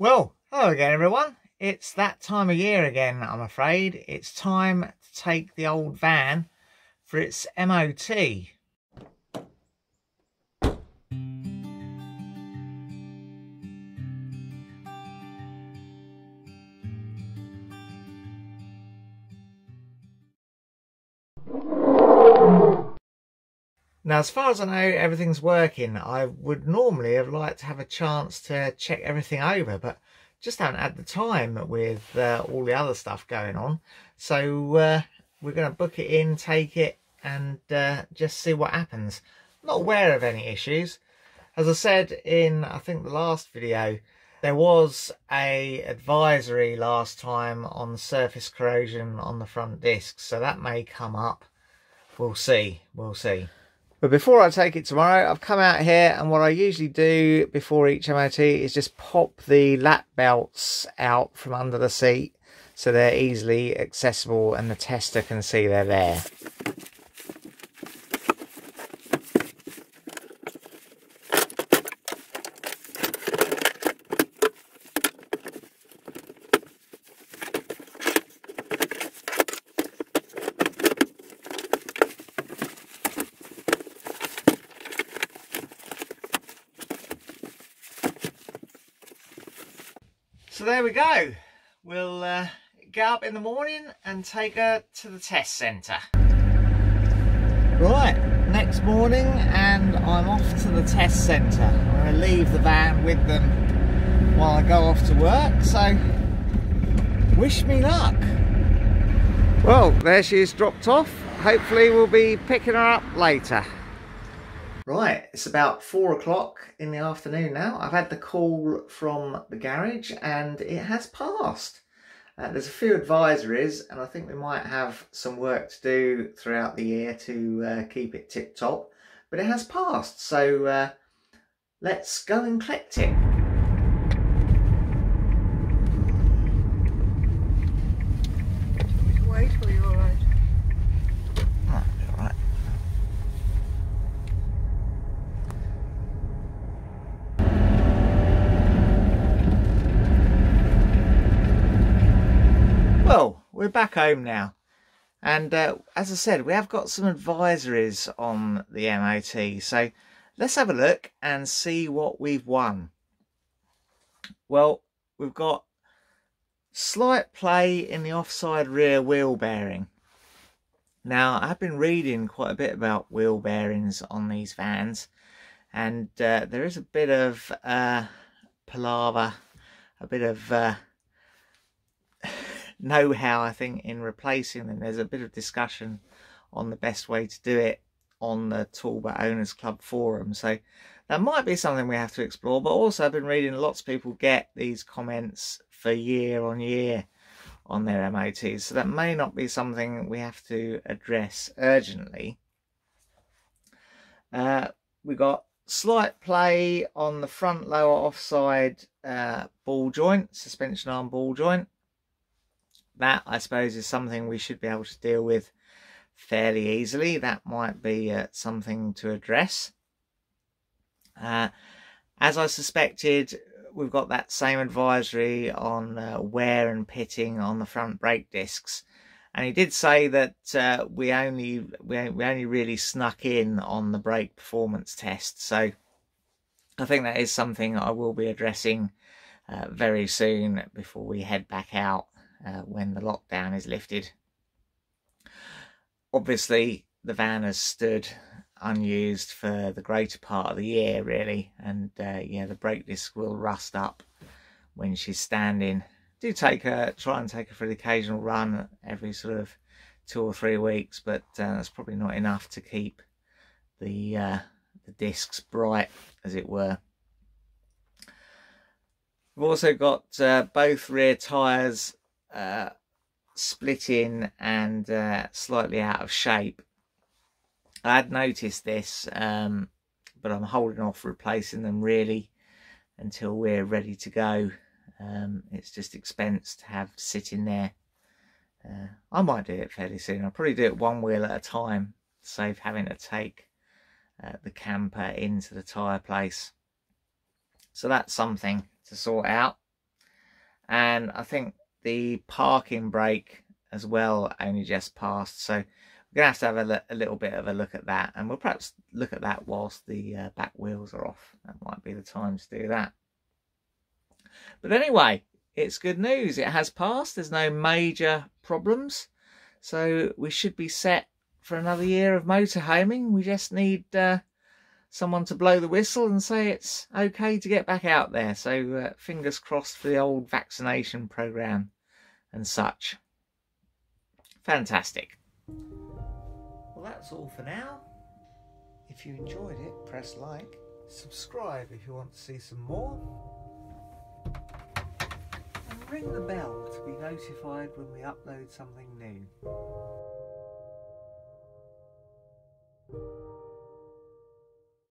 Well, hello again everyone. It's that time of year again, I'm afraid. It's time to take the old van for its MOT. Now, as far as I know, everything's working. I would normally have liked to have a chance to check everything over, but just haven't had the time with uh, all the other stuff going on. So uh, we're going to book it in, take it, and uh, just see what happens. not aware of any issues. As I said in, I think, the last video, there was a advisory last time on surface corrosion on the front discs, so that may come up. We'll see. We'll see. But before I take it tomorrow, I've come out here and what I usually do before each MOT is just pop the lap belts out from under the seat so they're easily accessible and the tester can see they're there. So there we go. We'll uh, get up in the morning and take her to the test centre. Right, next morning and I'm off to the test centre. I'm going to leave the van with them while I go off to work, so wish me luck. Well, there she is dropped off. Hopefully we'll be picking her up later. Right, it's about four o'clock in the afternoon now. I've had the call from the garage and it has passed. Uh, there's a few advisories and I think we might have some work to do throughout the year to uh, keep it tip top, but it has passed. So uh, let's go and collect it. Wait, or you alright? Might be all right. Well, we're back home now. And uh, as I said, we have got some advisories on the MOT. So let's have a look and see what we've won. Well, we've got slight play in the offside rear wheel bearing. Now, I've been reading quite a bit about wheel bearings on these vans, and uh, there is a bit of uh, palaver, a bit of uh, know-how, I think, in replacing them. There's a bit of discussion on the best way to do it on the Talbot Owners Club forum, so that might be something we have to explore. But also, I've been reading lots of people get these comments for year on year on their MOTs. So that may not be something we have to address urgently. Uh, we got slight play on the front lower offside uh, ball joint, suspension arm ball joint. That, I suppose, is something we should be able to deal with fairly easily. That might be uh, something to address. Uh, as I suspected, we've got that same advisory on uh, wear and pitting on the front brake discs and he did say that uh, we only we, we only really snuck in on the brake performance test so i think that is something i will be addressing uh, very soon before we head back out uh, when the lockdown is lifted. Obviously the van has stood unused for the greater part of the year really and uh, yeah the brake disc will rust up when she's standing. Do take her try and take her for the occasional run every sort of two or three weeks but uh, that's probably not enough to keep the uh, the discs bright as it were. We've also got uh, both rear tires uh, splitting and uh, slightly out of shape I had noticed this, um, but I'm holding off replacing them really until we're ready to go. Um, it's just expense to have sitting there. Uh, I might do it fairly soon. I'll probably do it one wheel at a time, save having to take uh, the camper into the tyre place. So that's something to sort out. and I think the parking brake as well only just passed. So we're gonna have to have a, a, little bit of a look at that and we'll perhaps look at that whilst the uh, back wheels are off. That might be the time to do that. But anyway it's good news. It has passed. There's no major problems. So we should be set for another year of motorhoming. We just need uh, someone to blow the whistle and say it's okay to get back out there so uh, fingers crossed for the old vaccination program and such fantastic well, that's all for now. If you enjoyed it, press like. Subscribe if you want to see some more. And ring the bell to be notified when we upload something new.